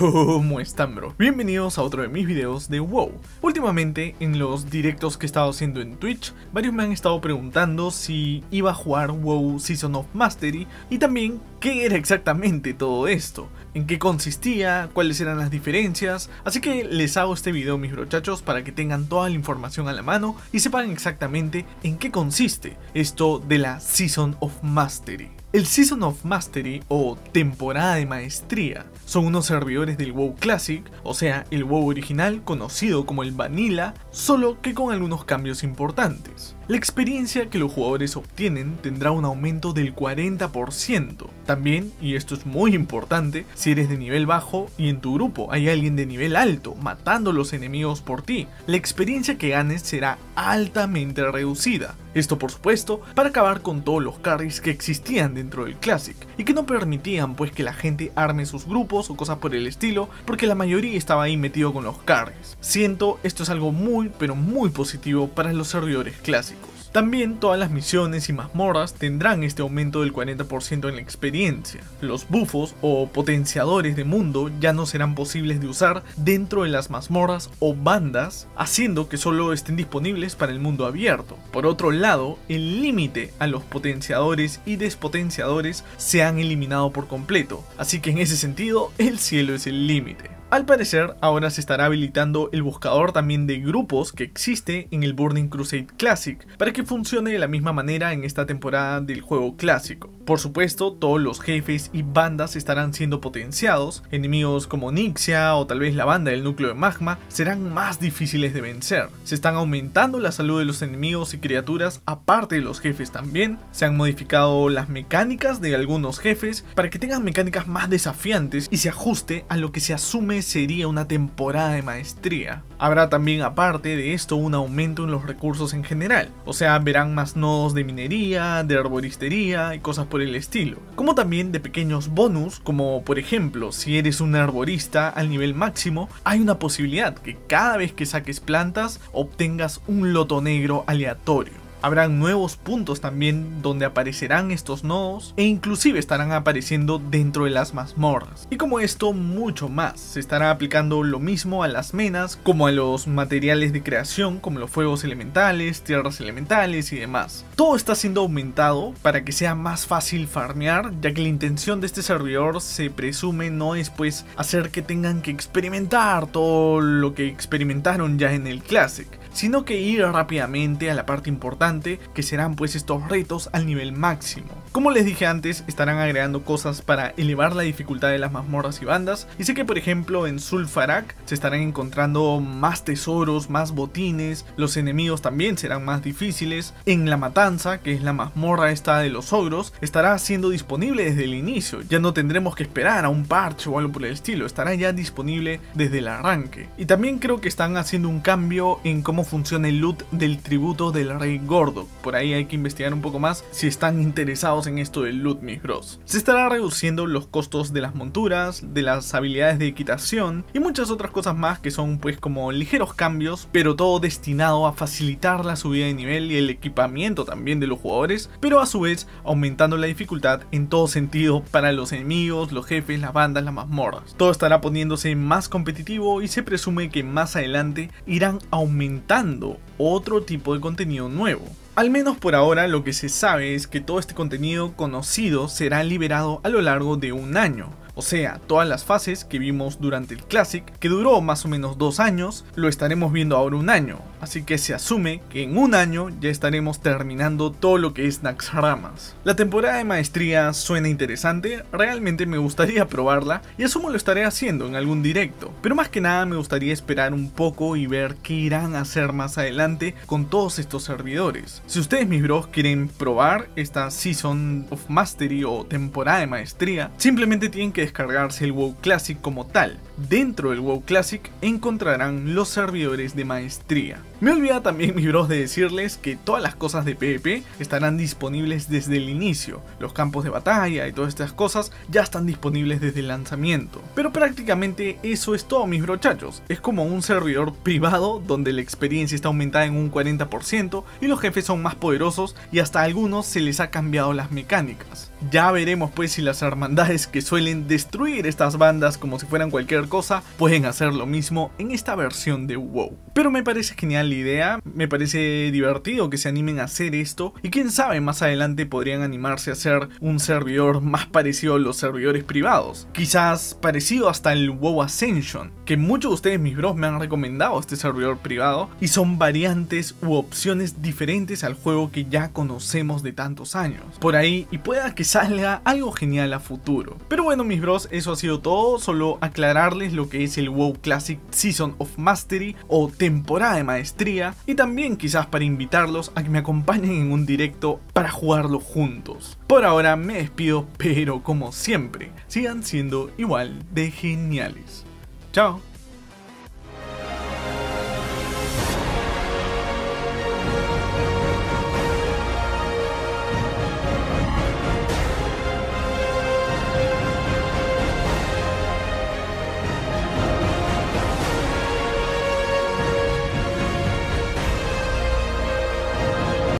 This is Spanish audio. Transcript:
¿Cómo están bro? Bienvenidos a otro de mis videos de WoW. Últimamente en los directos que he estado haciendo en Twitch, varios me han estado preguntando si iba a jugar WoW Season of Mastery y también qué era exactamente todo esto, en qué consistía, cuáles eran las diferencias, así que les hago este video mis brochachos para que tengan toda la información a la mano y sepan exactamente en qué consiste esto de la Season of Mastery. El Season of Mastery o temporada de maestría son unos servidores del WoW Classic, o sea, el WoW original conocido como el Vanilla, solo que con algunos cambios importantes. La experiencia que los jugadores obtienen tendrá un aumento del 40%. También, y esto es muy importante, si eres de nivel bajo y en tu grupo hay alguien de nivel alto matando los enemigos por ti, la experiencia que ganes será altamente reducida. Esto por supuesto para acabar con todos los carries que existían dentro del Classic y que no permitían pues que la gente arme sus grupos o cosas por el estilo porque la mayoría estaba ahí metido con los carries. Siento esto es algo muy pero muy positivo para los servidores clásicos. También todas las misiones y mazmorras tendrán este aumento del 40% en la experiencia. Los bufos o potenciadores de mundo ya no serán posibles de usar dentro de las mazmorras o bandas, haciendo que solo estén disponibles para el mundo abierto. Por otro lado, el límite a los potenciadores y despotenciadores se han eliminado por completo, así que en ese sentido el cielo es el límite. Al parecer, ahora se estará habilitando el buscador también de grupos que existe en el Burning Crusade Classic, para que funcione de la misma manera en esta temporada del juego clásico. Por supuesto, todos los jefes y bandas estarán siendo potenciados, enemigos como Nixia o tal vez la banda del núcleo de magma serán más difíciles de vencer. Se están aumentando la salud de los enemigos y criaturas, aparte de los jefes también. Se han modificado las mecánicas de algunos jefes para que tengan mecánicas más desafiantes y se ajuste a lo que se asume sería una temporada de maestría. Habrá también aparte de esto un aumento en los recursos en general, o sea, verán más nodos de minería, de arboristería y cosas por el estilo, como también de pequeños bonus, como por ejemplo, si eres un arborista al nivel máximo, hay una posibilidad que cada vez que saques plantas obtengas un loto negro aleatorio. Habrán nuevos puntos también donde aparecerán estos nodos e inclusive estarán apareciendo dentro de las mazmorras. Y como esto, mucho más. Se estará aplicando lo mismo a las menas como a los materiales de creación como los fuegos elementales, tierras elementales y demás. Todo está siendo aumentado para que sea más fácil farmear ya que la intención de este servidor se presume no es pues hacer que tengan que experimentar todo lo que experimentaron ya en el Classic sino que ir rápidamente a la parte importante que serán pues estos retos al nivel máximo. Como les dije antes, estarán agregando cosas para elevar la dificultad de las mazmorras y bandas, y sé que por ejemplo en Sulfarak se estarán encontrando más tesoros, más botines, los enemigos también serán más difíciles, en La Matanza, que es la mazmorra esta de los ogros, estará siendo disponible desde el inicio, ya no tendremos que esperar a un parche o algo por el estilo, estará ya disponible desde el arranque. Y también creo que están haciendo un cambio en cómo funciona el loot del tributo del rey gordo. Por ahí hay que investigar un poco más si están interesados en esto del loot, mis bros. Se estará reduciendo los costos de las monturas, de las habilidades de equitación y muchas otras cosas más que son pues como ligeros cambios, pero todo destinado a facilitar la subida de nivel y el equipamiento también de los jugadores, pero a su vez aumentando la dificultad en todo sentido para los enemigos, los jefes, las bandas, las mazmorras. Todo estará poniéndose más competitivo y se presume que más adelante irán aumentando otro tipo de contenido nuevo. Al menos por ahora lo que se sabe es que todo este contenido conocido será liberado a lo largo de un año, o sea, todas las fases que vimos durante el Classic, que duró más o menos dos años, lo estaremos viendo ahora un año. Así que se asume que en un año ya estaremos terminando todo lo que es Naxxramas. La temporada de maestría suena interesante, realmente me gustaría probarla y asumo lo estaré haciendo en algún directo. Pero más que nada me gustaría esperar un poco y ver qué irán a hacer más adelante con todos estos servidores. Si ustedes mis bros quieren probar esta Season of Mastery o temporada de maestría, simplemente tienen que descargarse el WoW Classic como tal. Dentro del WoW Classic encontrarán los servidores de maestría. Me olvida también mi bros de decirles que todas las cosas de PvP estarán disponibles desde el inicio. Los campos de batalla y todas estas cosas ya están disponibles desde el lanzamiento. Pero prácticamente eso es todo mis brochachos. Es como un servidor privado donde la experiencia está aumentada en un 40% y los jefes son más poderosos y hasta a algunos se les ha cambiado las mecánicas. Ya veremos pues si las hermandades que suelen destruir estas bandas como si fueran cualquier cosa pueden hacer lo mismo en esta versión de WoW. Pero me parece genial la idea, me parece divertido que se animen a hacer esto y quién sabe más adelante podrían animarse a hacer un servidor más parecido a los servidores privados. Quizás parecido hasta el WoW Ascension, que muchos de ustedes mis bros me han recomendado este servidor privado y son variantes u opciones diferentes al juego que ya conocemos de tantos años. Por ahí y pueda que salga algo genial a futuro. Pero bueno mis bros, eso ha sido todo, solo aclararles lo que es el WoW Classic Season of Mastery o temporada de maestría y también quizás para invitarlos a que me acompañen en un directo para jugarlo juntos. Por ahora me despido, pero como siempre, sigan siendo igual de geniales. Chao.